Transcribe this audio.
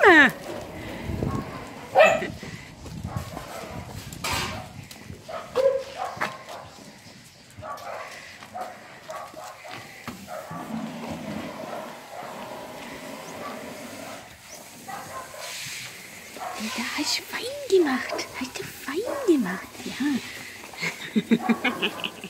Stimme. Da hast du fein gemacht. Hast du fein gemacht, ja.